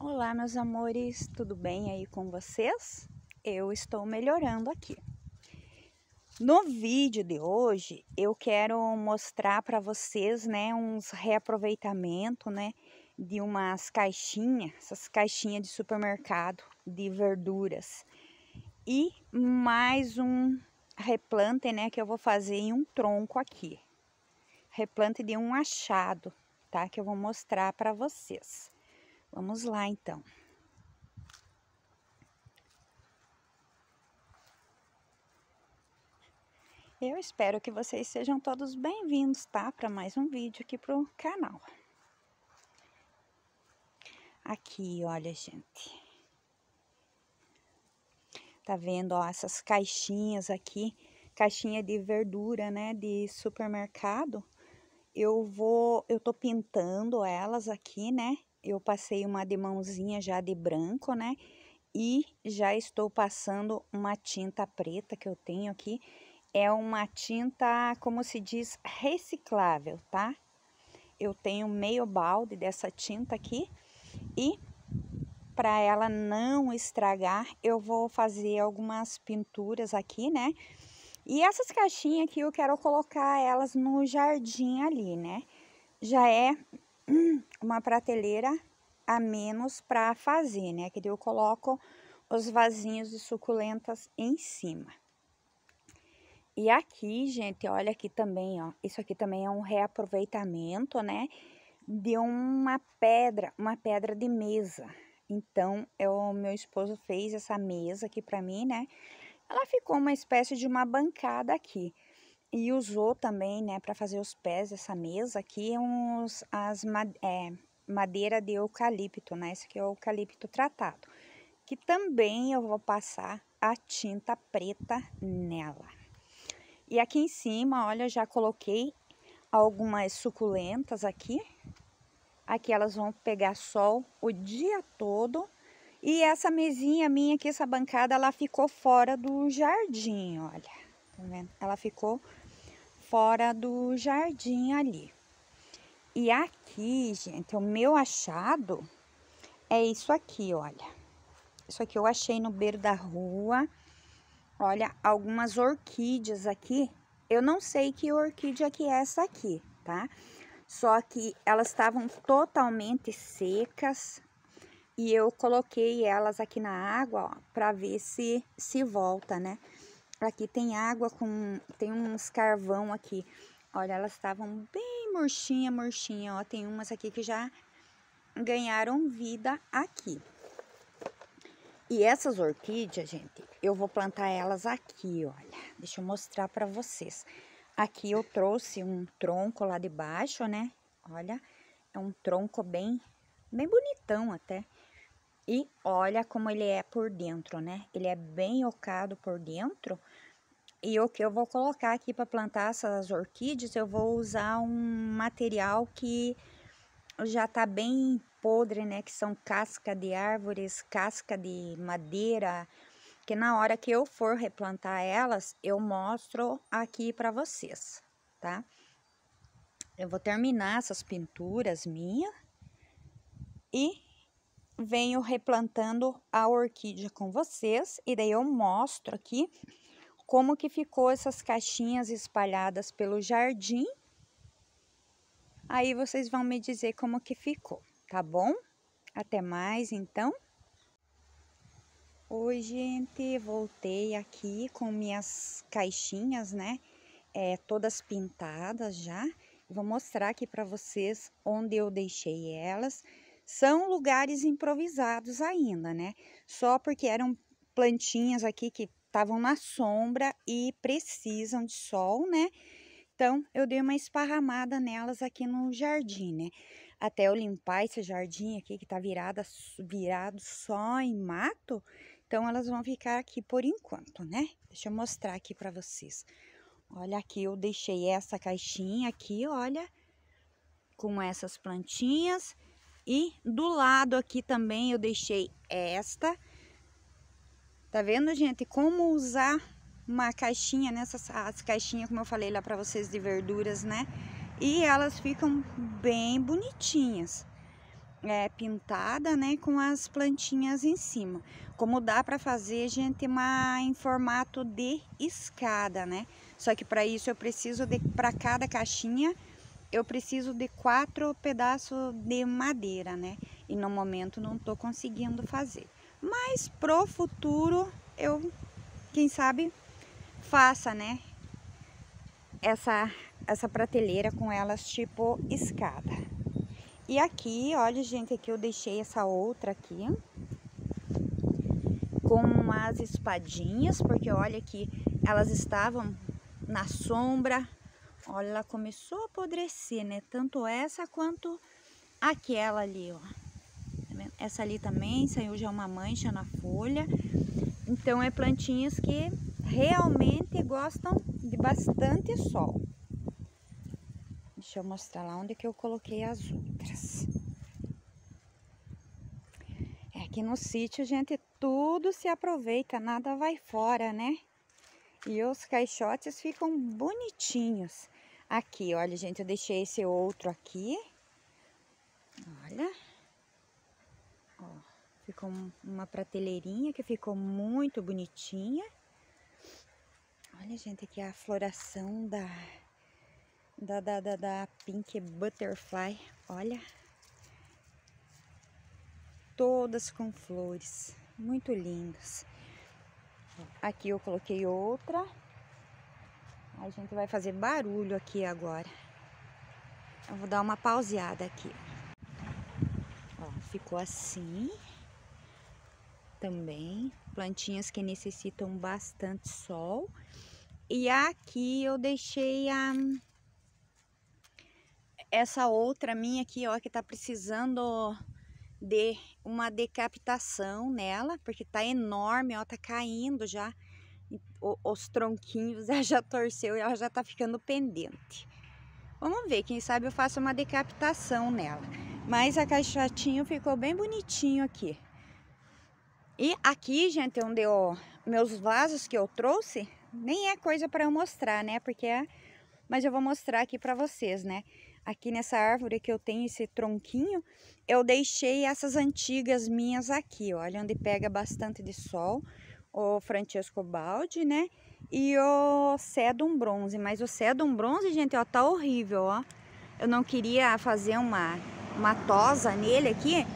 Olá, meus amores, tudo bem aí com vocês? Eu estou melhorando aqui. No vídeo de hoje, eu quero mostrar para vocês, né, uns reaproveitamento, né, de umas caixinhas, essas caixinhas de supermercado de verduras. E mais um replante, né, que eu vou fazer em um tronco aqui. Replante de um achado, tá? Que eu vou mostrar para vocês. Vamos lá, então. Eu espero que vocês sejam todos bem-vindos, tá? Para mais um vídeo aqui pro canal. Aqui, olha, gente. Tá vendo, ó, essas caixinhas aqui, caixinha de verdura, né, de supermercado. Eu vou, eu tô pintando elas aqui, né, eu passei uma de mãozinha já de branco, né? E já estou passando uma tinta preta que eu tenho aqui. É uma tinta, como se diz, reciclável, tá? Eu tenho meio balde dessa tinta aqui e para ela não estragar, eu vou fazer algumas pinturas aqui, né? E essas caixinhas aqui eu quero colocar elas no jardim ali, né? Já é uma prateleira a menos para fazer, né? Que eu coloco os vasinhos de suculentas em cima. E aqui, gente, olha aqui também, ó. Isso aqui também é um reaproveitamento, né? De uma pedra, uma pedra de mesa. Então, o meu esposo fez essa mesa aqui para mim, né? Ela ficou uma espécie de uma bancada aqui e usou também, né, para fazer os pés dessa mesa aqui, uns, as é, madeira de eucalipto, né, esse aqui é o eucalipto tratado, que também eu vou passar a tinta preta nela. E aqui em cima, olha, já coloquei algumas suculentas aqui, aqui elas vão pegar sol o dia todo, e essa mesinha minha aqui, essa bancada, ela ficou fora do jardim, olha, tá vendo? Ela ficou fora do jardim ali. E aqui, gente, o meu achado é isso aqui, olha. Isso aqui eu achei no beiro da rua. Olha, algumas orquídeas aqui. Eu não sei que orquídea que é essa aqui, tá? Só que elas estavam totalmente secas. E eu coloquei elas aqui na água, ó, pra ver se se volta, né? Aqui tem água com... Tem uns carvão aqui. Olha, elas estavam bem murchinha, murchinha. Ó, tem umas aqui que já ganharam vida aqui. E essas orquídeas, gente, eu vou plantar elas aqui, olha. Deixa eu mostrar para vocês. Aqui eu trouxe um tronco lá de baixo, né? Olha, é um tronco bem, bem bonitão até. E olha como ele é por dentro, né? Ele é bem ocado por dentro. E o que eu vou colocar aqui para plantar essas orquídeas, eu vou usar um material que já tá bem podre, né? Que são casca de árvores, casca de madeira, que na hora que eu for replantar elas, eu mostro aqui para vocês, tá? Eu vou terminar essas pinturas minhas e venho replantando a orquídea com vocês e daí eu mostro aqui como que ficou essas caixinhas espalhadas pelo jardim. Aí vocês vão me dizer como que ficou, tá bom? Até mais, então. Oi, gente, voltei aqui com minhas caixinhas, né? É, todas pintadas já. Vou mostrar aqui para vocês onde eu deixei elas são lugares improvisados ainda, né? Só porque eram plantinhas aqui que estavam na sombra e precisam de sol, né? Então, eu dei uma esparramada nelas aqui no jardim, né? Até eu limpar esse jardim aqui que tá virada, virado só em mato, então elas vão ficar aqui por enquanto, né? Deixa eu mostrar aqui para vocês. Olha aqui, eu deixei essa caixinha aqui, olha, com essas plantinhas. E do lado aqui também eu deixei esta. Tá vendo, gente? Como usar uma caixinha nessas as caixinhas, como eu falei lá para vocês, de verduras, né? E elas ficam bem bonitinhas. é, pintada, né, com as plantinhas em cima. Como dá para fazer, gente, uma em formato de escada, né? Só que para isso eu preciso de para cada caixinha eu preciso de quatro pedaços de madeira, né? E no momento não tô conseguindo fazer. Mas pro futuro eu, quem sabe, faça, né? Essa essa prateleira com elas tipo escada. E aqui, olha, gente, aqui eu deixei essa outra aqui com umas espadinhas, porque olha que elas estavam na sombra. Olha, ela começou a apodrecer, né? Tanto essa quanto aquela ali, ó. Tá essa ali também saiu já uma mancha na folha. Então, é plantinhas que realmente gostam de bastante sol. Deixa eu mostrar lá onde que eu coloquei as outras. É aqui no sítio, gente, tudo se aproveita, nada vai fora, né? E os caixotes ficam bonitinhos. Aqui, olha, gente, eu deixei esse outro aqui. Olha. Ó, ficou uma prateleirinha que ficou muito bonitinha. Olha, gente, aqui a floração da, da, da, da, da Pink Butterfly. Olha. Todas com flores. Muito lindas. Aqui eu coloquei outra. A gente vai fazer barulho aqui agora. Eu vou dar uma pauseada aqui. Ó, ficou assim. Também. Plantinhas que necessitam bastante sol. E aqui eu deixei a... Essa outra minha aqui, ó, que tá precisando de uma decapitação nela, porque tá enorme, ó, tá caindo já. Os tronquinhos, ela já torceu e ela já tá ficando pendente. Vamos ver, quem sabe eu faço uma decapitação nela. Mas a caixotinho ficou bem bonitinho aqui. E aqui, gente, onde eu, meus vasos que eu trouxe, nem é coisa para eu mostrar, né? Porque é, mas eu vou mostrar aqui para vocês, né? aqui nessa árvore que eu tenho esse tronquinho, eu deixei essas antigas minhas aqui, olha, onde pega bastante de sol, o Francesco Baldi, né? E o Cedum Bronze, mas o Cedum Bronze, gente, ó, tá horrível, ó. Eu não queria fazer uma, uma tosa nele aqui,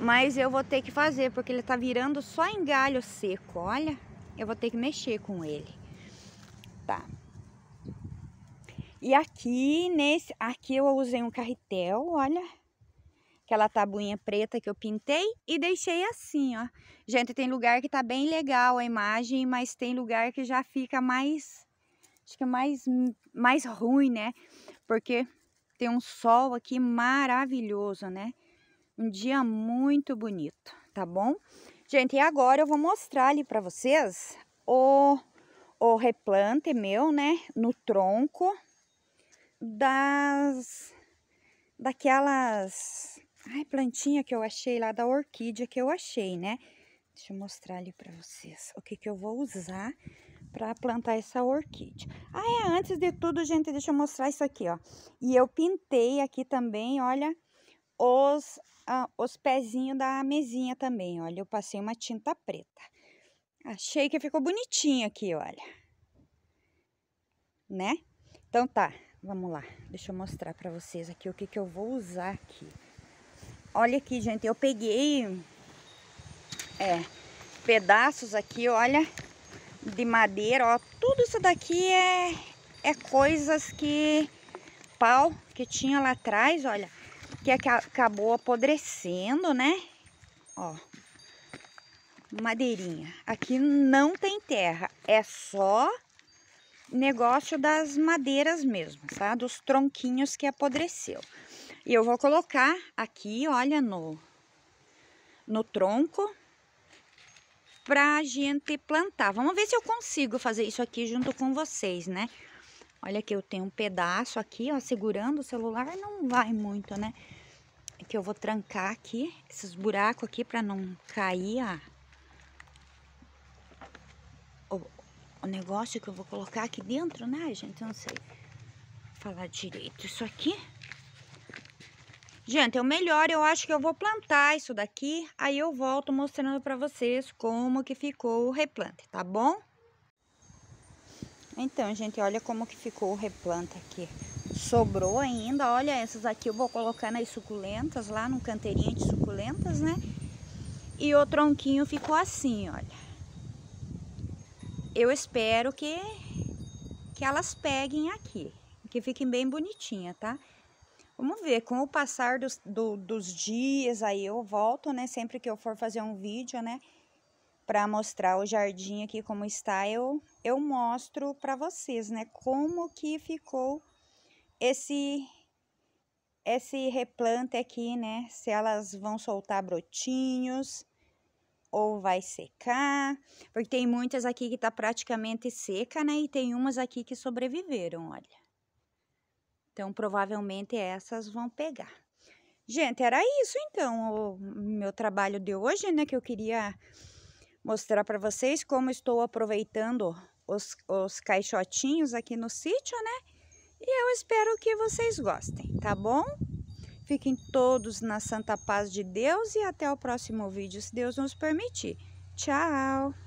mas eu vou ter que fazer, porque ele tá virando só em galho seco, olha. Eu vou ter que mexer com ele. Tá. E aqui, nesse, aqui eu usei um carretel, olha. Aquela tabuinha preta que eu pintei e deixei assim, ó. Gente, tem lugar que tá bem legal a imagem, mas tem lugar que já fica mais, acho que é mais, mais ruim, né? Porque tem um sol aqui maravilhoso, né? Um dia muito bonito, tá bom? Gente, e agora eu vou mostrar ali pra vocês o, o replante meu, né? No tronco das daquelas ai, plantinha que eu achei lá da orquídea que eu achei, né? Deixa eu mostrar ali para vocês o que que eu vou usar para plantar essa orquídea. Ah, é, antes de tudo, gente, deixa eu mostrar isso aqui, ó. E eu pintei aqui também, olha, os, ah, os pezinhos da mesinha também, olha. Eu passei uma tinta preta. Achei que ficou bonitinho aqui, olha. Né? Então tá, Vamos lá, deixa eu mostrar pra vocês aqui o que que eu vou usar aqui. Olha aqui, gente, eu peguei é, pedaços aqui, olha, de madeira, ó. Tudo isso daqui é, é coisas que, pau que tinha lá atrás, olha, que acabou apodrecendo, né? Ó, madeirinha. Aqui não tem terra, é só negócio das madeiras mesmo, tá? Dos tronquinhos que apodreceu. E eu vou colocar aqui, olha, no, no tronco pra gente plantar. Vamos ver se eu consigo fazer isso aqui junto com vocês, né? Olha que eu tenho um pedaço aqui, ó, segurando o celular, não vai muito, né? É que eu vou trancar aqui, esses buracos aqui pra não cair a, o negócio que eu vou colocar aqui dentro, né, gente? Eu não sei falar direito. Isso aqui. Gente, o melhor eu acho que eu vou plantar isso daqui, aí eu volto mostrando para vocês como que ficou o replante, tá bom? Então, gente, olha como que ficou o replante aqui. Sobrou ainda, olha essas aqui eu vou colocar nas suculentas, lá no canteirinho de suculentas, né? E o tronquinho ficou assim, olha. Eu espero que, que elas peguem aqui, que fiquem bem bonitinha, tá? Vamos ver, com o passar dos, do, dos dias, aí eu volto, né? Sempre que eu for fazer um vídeo, né? Para mostrar o jardim aqui como está, eu, eu mostro para vocês, né? Como que ficou esse esse replante aqui, né? Se elas vão soltar brotinhos ou vai secar, porque tem muitas aqui que tá praticamente seca, né? E tem umas aqui que sobreviveram, olha. Então, provavelmente essas vão pegar. Gente, era isso então, o meu trabalho de hoje, né? Que eu queria mostrar para vocês como estou aproveitando os, os caixotinhos aqui no sítio, né? E eu espero que vocês gostem, tá bom? Fiquem todos na santa paz de Deus e até o próximo vídeo, se Deus nos permitir. Tchau!